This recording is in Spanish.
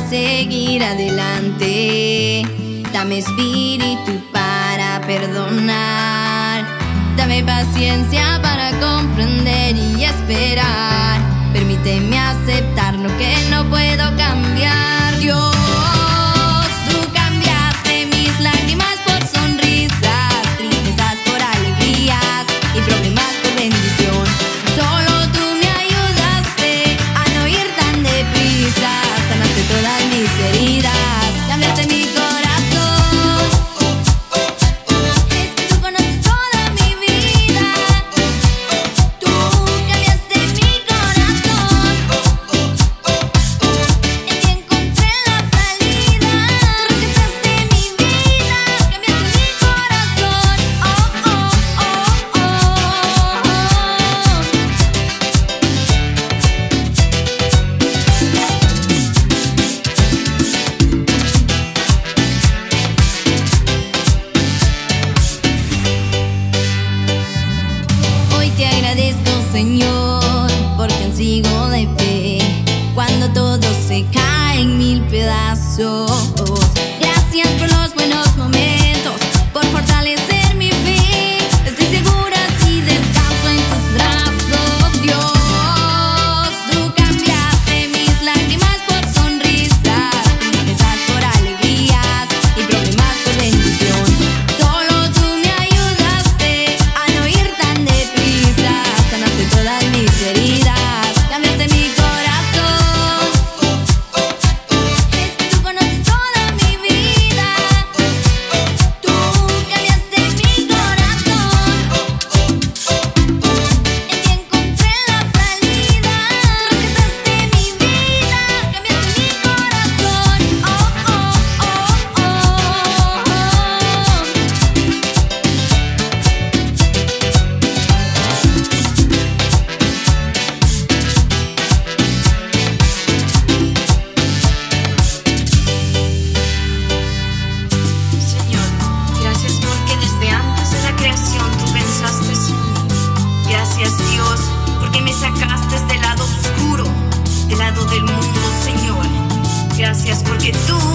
seguir adelante. Dame espíritu para perdonar. Dame paciencia para comprender y So. gracias porque tú